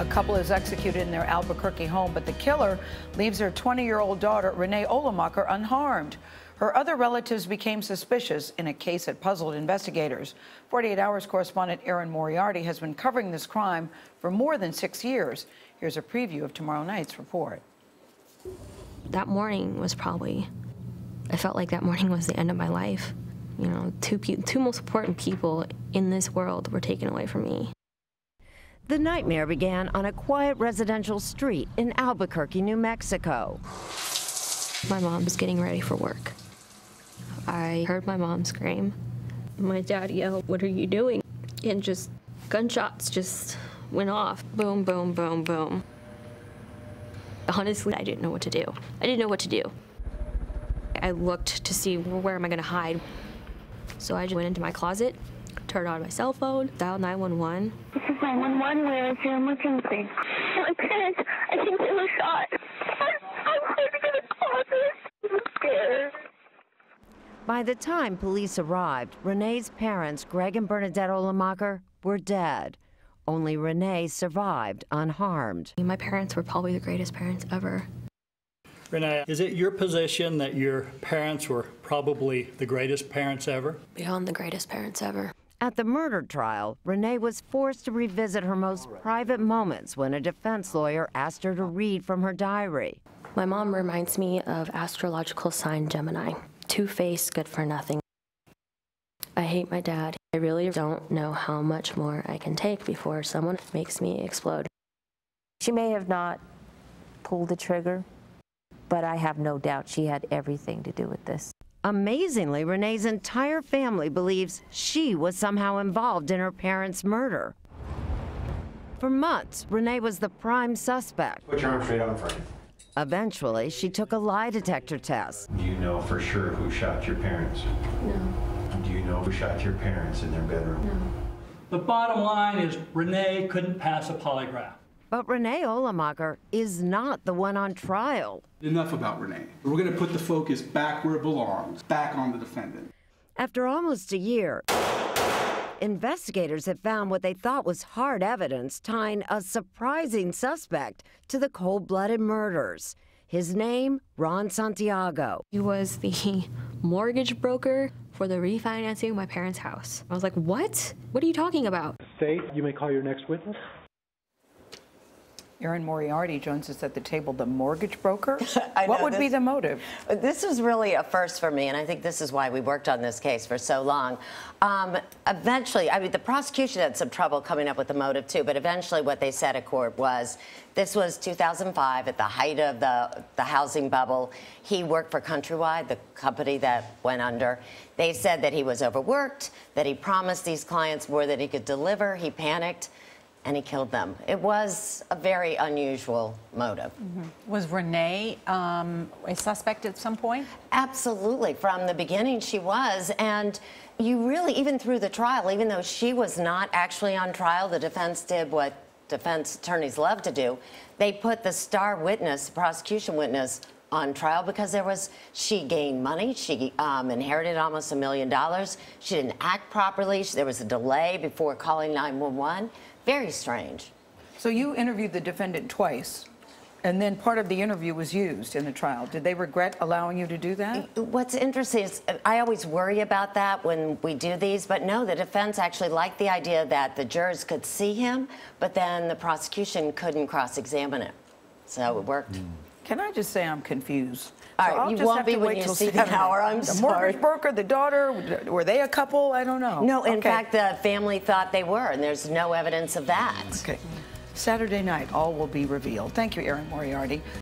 A couple is executed in their Albuquerque home, but the killer leaves her 20 year old daughter, Renee Olamacher, unharmed. Her other relatives became suspicious in a case that puzzled investigators. 48 Hours correspondent Erin Moriarty has been covering this crime for more than six years. Here's a preview of tomorrow night's report. That morning was probably, I felt like that morning was the end of my life. You know, two, two most important people in this world were taken away from me. The nightmare began on a quiet residential street in Albuquerque, New Mexico. My mom was getting ready for work. I heard my mom scream. My dad yelled, What are you doing? And just gunshots just went off. Boom, boom, boom, boom. Honestly, I didn't know what to do. I didn't know what to do. I looked to see where am I going to hide. So I just went into my closet, turned on my cell phone, dialed 911. This is 911. Where is your emergency? My parents, oh I think they were shot. I'm hiding in the closet. I'm scared. By the time police arrived, Renee's parents, Greg and Bernadette Olamacher, were dead. Only Renee survived unharmed. My parents were probably the greatest parents ever. Renee, is it your position that your parents were probably the greatest parents ever? Beyond the greatest parents ever. At the murder trial, Renee was forced to revisit her most private moments when a defense lawyer asked her to read from her diary. My mom reminds me of astrological sign Gemini. Two-faced, good for nothing. I hate my dad. I really don't know how much more I can take before someone makes me explode. She may have not pulled the trigger, but I have no doubt she had everything to do with this. Amazingly, Renee's entire family believes she was somehow involved in her parents' murder. For months, Renee was the prime suspect. Put your arm straight out in front. Eventually, she took a lie detector test. Do you know for sure who shot your parents? No. Do you know who shot your parents in their bedroom? No. The bottom line is Renee couldn't pass a polygraph. But Renee Olamacher is not the one on trial. Enough about Renee. We're going to put the focus back where it belongs, back on the defendant. After almost a year, investigators have found what they thought was hard evidence tying a surprising suspect to the cold blooded murders. His name, Ron Santiago. He was the mortgage broker for the refinancing of my parents' house. I was like, what? What are you talking about? State, you may call your next witness. Erin Moriarty joins us at the table, the mortgage broker. What would this, be the motive? This is really a first for me, and I think this is why we worked on this case for so long. Um, eventually, I mean, the prosecution had some trouble coming up with the motive too, but eventually what they said at court was this was 2005 at the height of the, the housing bubble. He worked for Countrywide, the company that went under. They said that he was overworked, that he promised these clients more than he could deliver. He panicked and he killed them. It was a very unusual motive. Mm -hmm. Was Renee um, a suspect at some point? Absolutely. From the beginning, she was. And you really, even through the trial, even though she was not actually on trial, the defense did what defense attorneys love to do. They put the star witness, the prosecution witness, on trial because there was she gained money she um, inherited almost a million dollars she didn't act properly there was a delay before calling 911 very strange. So you interviewed the defendant twice, and then part of the interview was used in the trial. Did they regret allowing you to do that? What's interesting is I always worry about that when we do these, but no, the defense actually liked the idea that the jurors could see him, but then the prosecution couldn't cross-examine it. So it worked. Mm. Can I just say I'm confused? All right, so you won't be when you see the hour. I'm the sorry. The mortgage broker, the daughter, were they a couple? I don't know. No, in okay. fact, the family thought they were, and there's no evidence of that. Okay. Saturday night, all will be revealed. Thank you, Erin Moriarty.